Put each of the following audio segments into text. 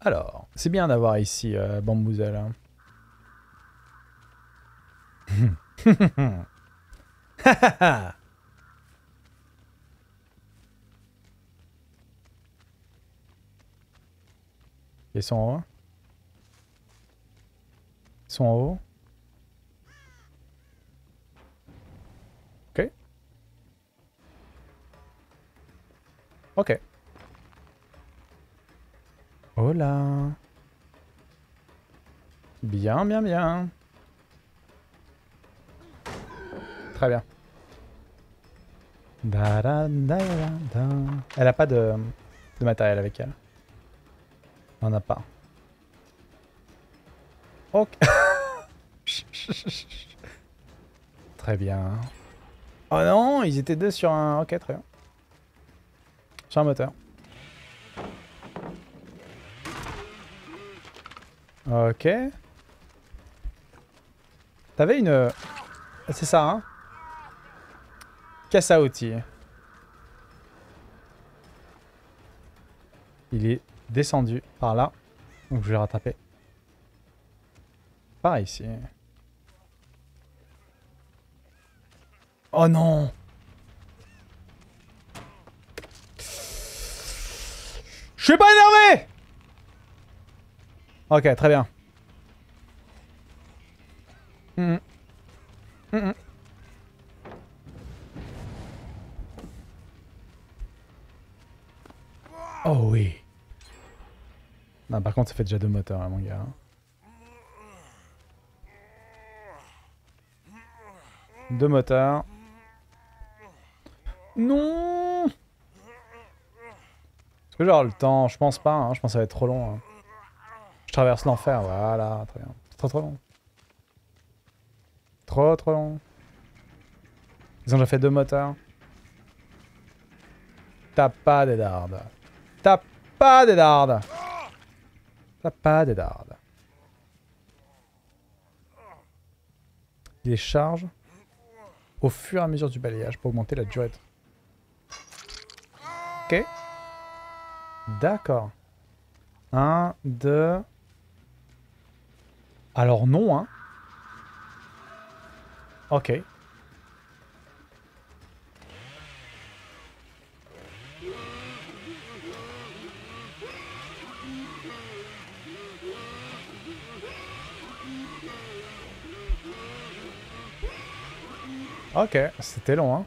Alors, c'est bien d'avoir ici euh, Bambouzel. hein. Ils sont en haut? Ils sont en haut? Ok. Oh là. Bien, bien, bien. Très bien. Da, da, da. Elle a pas de, de matériel avec elle. On a pas. Ok. très bien. Oh non, ils étaient deux sur un... Ok, très bien. Sur un moteur. Ok. T'avais une... C'est ça, hein Casse à outils. Il est descendu par là. Donc je vais rattraper. Par ici. Oh non suis pas énervé Ok, très bien. Mhm. Mhm. Oh oui. Non, par contre, ça fait déjà deux moteurs, là, mon gars. Deux moteurs. Non que le temps Je pense pas, hein. je pense que ça va être trop long. hein. Je traverse l'enfer, voilà, très bien. C'est trop trop long. Trop trop long. Ils ont déjà fait deux moteurs. T'as pas des dardes. T'as pas des dardes. T'as pas des dardes. Il les charge au fur et à mesure du balayage pour augmenter la durée. Ok. D'accord. Un, deux... Alors non, hein. Ok. Ok, c'était long, hein.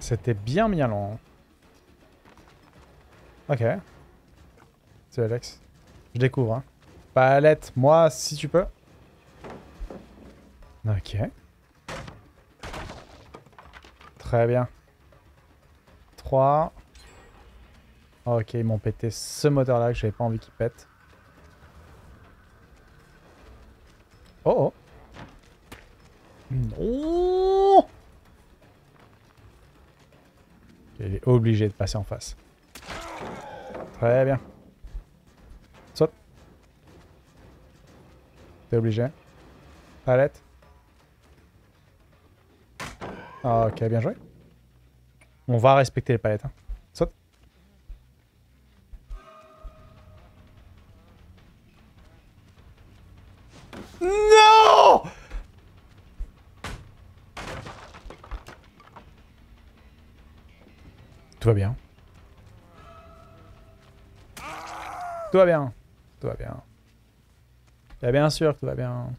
C'était bien bien long. hein. Ok. C'est Alex. Je découvre, hein. Palette, moi, si tu peux. Ok. Très bien. 3. Ok, ils m'ont pété ce moteur-là que j'avais pas envie qu'il pète. Oh oh. Il est obligé de passer en face. Très bien. Saute. T'es obligé. Palette. Ok, bien joué. On va respecter les palettes. hein. Tout va bien. Tout va bien. Et bien sûr tout va bien.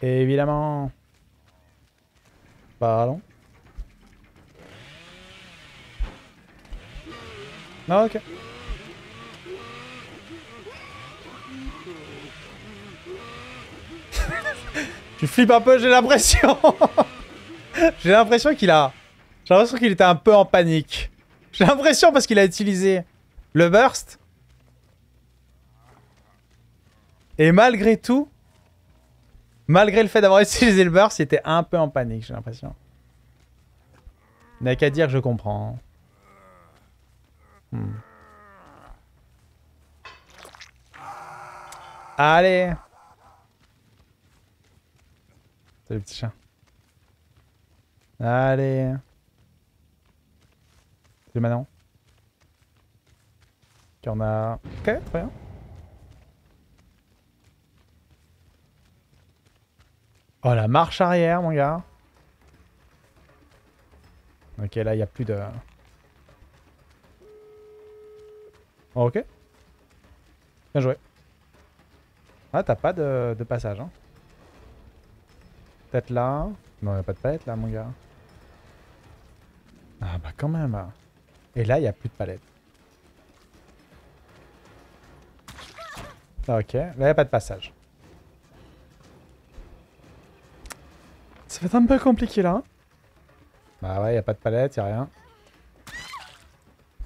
Évidemment. Pardon. Ah, ok. tu flippes un peu, j'ai l'impression. j'ai l'impression qu'il a... J'ai l'impression qu'il était un peu en panique. J'ai l'impression parce qu'il a utilisé le burst. Et malgré tout, malgré le fait d'avoir utilisé le burst, il était un peu en panique, j'ai l'impression. N'a qu'à dire je comprends. Hmm. Allez le petit chat. Allez. C'est maintenant. Qu'on a... Ok, très bien. Oh, la marche arrière, mon gars. Ok, là, il n'y a plus de... Oh, ok. Bien joué. Ah, t'as pas de, passage, hein. Peut-être là. Non, il a pas de palette, là, mon gars. Ah, bah quand même. Et là, il n'y a plus de palette. Ok. Là, il a pas de passage. Ça va être un peu compliqué, là. Bah ouais, il a pas de palette, il a rien.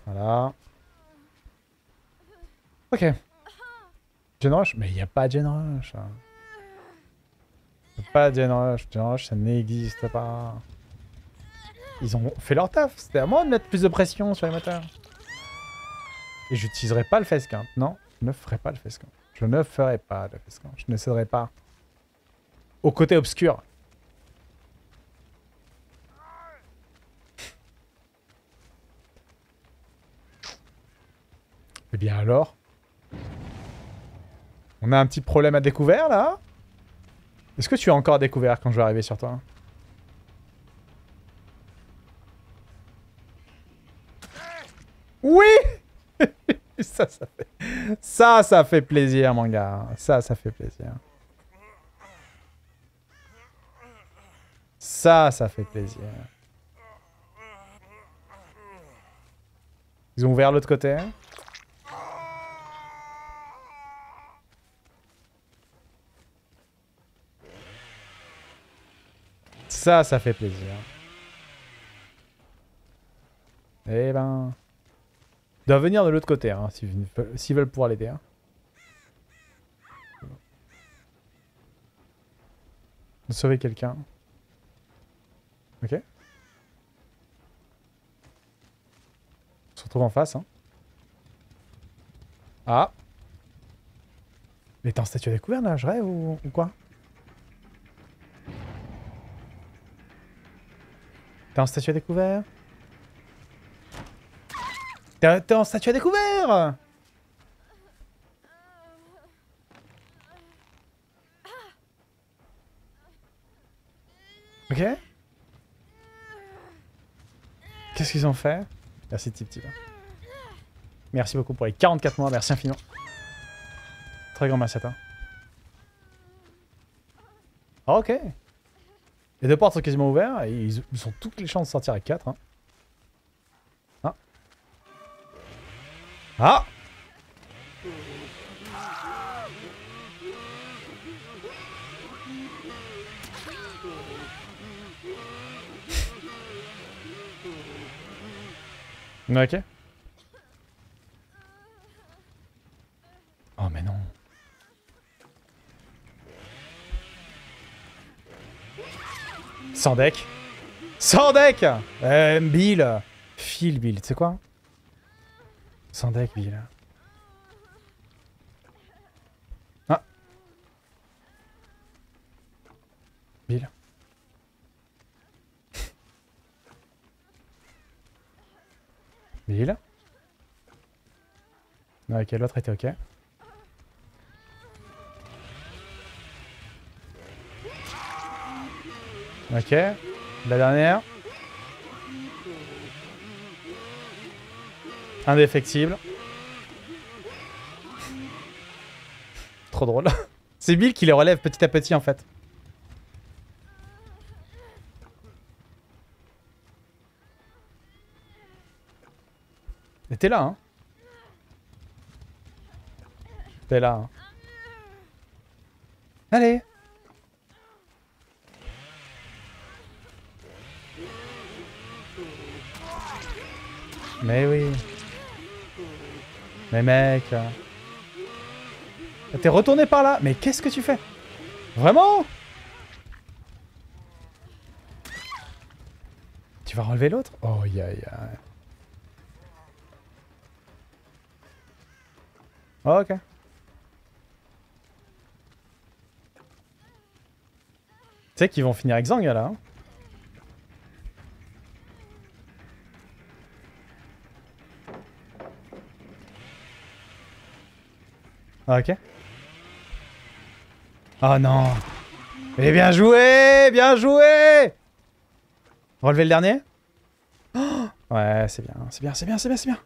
Voilà. Ok. Gen Rush Mais il a pas de Gen a pas de Gen Rush. Ça n'existe pas. Ils ont fait leur taf. C'était à moi de mettre plus de pression sur les moteurs. Et j'utiliserai pas le face count. Non, je ne ferai pas le face count. Je ne ferai pas count. Je ne céderai pas. Au côté obscur. Eh bien alors On a un petit problème à découvert là Est-ce que tu as encore découvert quand je vais arriver sur toi? Oui Ça, ça fait... Ça, ça fait plaisir, mon gars. Ça, ça fait plaisir. Ça, ça fait plaisir. Ils ont ouvert l'autre côté? Ça, ça fait plaisir. Eh ben... Doivent venir de l'autre côté, hein, s'ils veulent pouvoir l'aider. Hein. De sauver quelqu'un. Ok. On se retrouve en face. Hein. Ah. Mais t'es en statue à découvert là, je rêve ou, ou quoi? T'es en statue à découvert T'es en statue à découvert Ok Qu'est-ce qu'ils ont fait Merci Tip Tip. Merci beaucoup pour les 44 mois, merci infiniment. Très grand merci toi. Ah, ok. Les deux portes sont quasiment ouvertes et ils, ont toutes les chances de sortir à 4. Hein. Ah Ok. Oh mais non. Sans deck. Sans deck euh, Bill Phil, Bill, tu sais quoi? Sans deck, Bill. Ah Bill Bill Ok, l'autre était ok. Ok. La dernière. Indéfectible. Trop drôle. C'est Bill qui les relève petit à petit en fait. Mais t'es là, hein T'es là, hein Allez Mais oui. Mais mec. T'es retourné par là Mais qu'est-ce que tu fais? Vraiment? Tu vas relever l'autre? Oh, aïe aïe aïe. ok. sais qu'ils vont finir avec Zang là. hein? Ah, ok. Oh non. Mais bien joué Bien joué Relever le dernier Ouais, c'est bien, c'est bien, c'est bien, c'est bien, c'est bien.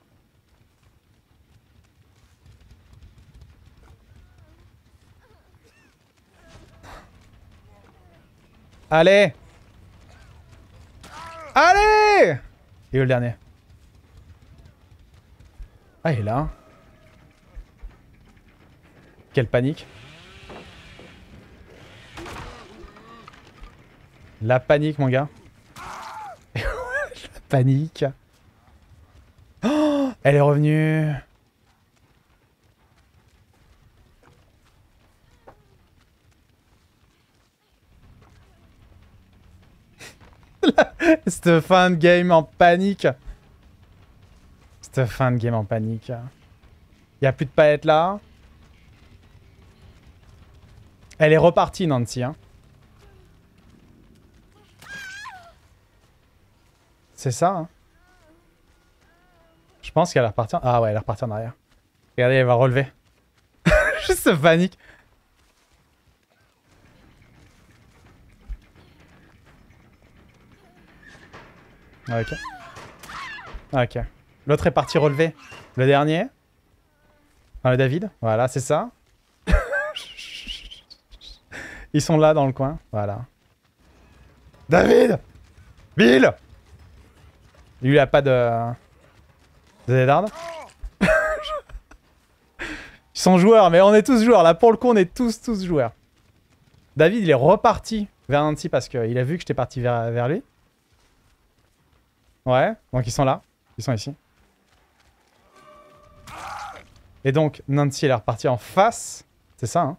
Allez Allez Et où le dernier Ah, il est là. Quelle panique. La panique, mon gars. La panique. Oh, elle est revenue. Cette fin de game en panique. Cette fin de game en panique. Y a plus de palettes là. Elle est repartie, Nancy. Hein. C'est ça. Hein. Je pense qu'elle est repartie. En... Ah ouais, elle est repartie en arrière. Regardez, elle va relever. Juste ce panique. Ah, ok. Ah, ok. L'autre est parti relever. Le dernier? Enfin, le David? Voilà, c'est ça. Ils sont là dans le coin. Voilà. David Bill Lui, il a pas de... De. Ils sont joueurs, mais on est tous joueurs. Là, pour le coup, on est tous, tous joueurs. David, il est reparti vers Nancy parce qu'il a vu que j'étais parti vers, vers lui. Ouais, donc ils sont là. Ils sont ici. Et donc, Nancy, elle est repartie en face. C'est ça, hein?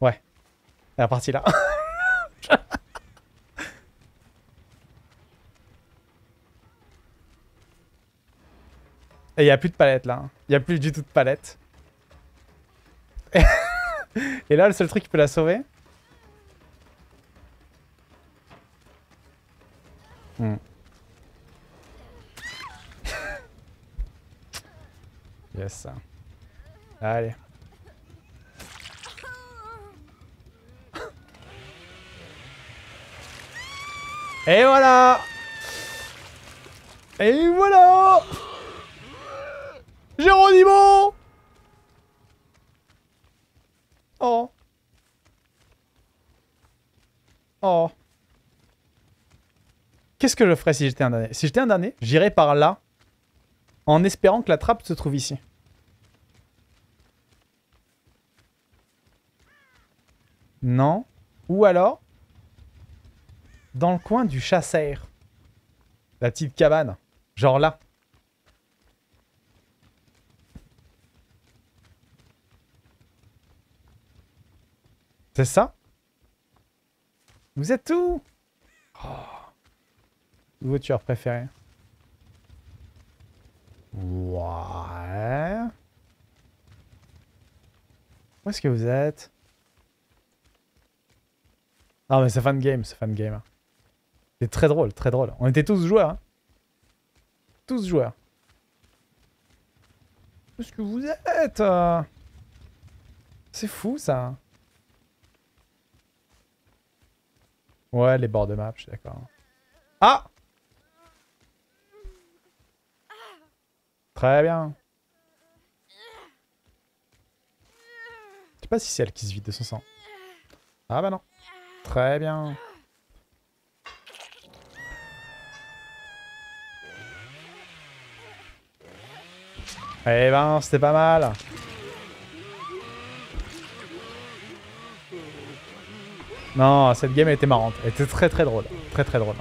Ouais. Elle est repartie là. Et il n'y a plus de palette là. Il n'y a plus du tout de palette. Et là, le seul truc qui peut la sauver? Hmm. Yes. Allez. Et voilà. Et voilà. Géronimo Oh. Oh. Qu'est-ce que je ferais si j'étais un damné Si j'étais un damné, j'irais par là en espérant que la trappe se trouve ici. Non. Ou alors, dans le coin du chasseur. La petite cabane. Genre là. C'est ça? Vous êtes où? Oh. Voiture préférée Ouais. Où est-ce que vous êtes? Ah mais c'est fan game, c'est fan game. C'est très drôle, très drôle. On était tous joueurs. Hein. Tous joueurs. Où est-ce que vous êtes euh? C'est fou ça. Ouais, les bords de map, je suis d'accord. Ah Très bien. Je sais pas si c'est elle qui se vide de son sang. Ah bah non. Très bien. Eh ben, c'était pas mal. Non, cette game était marrante. Elle était très très drôle. Très très drôle.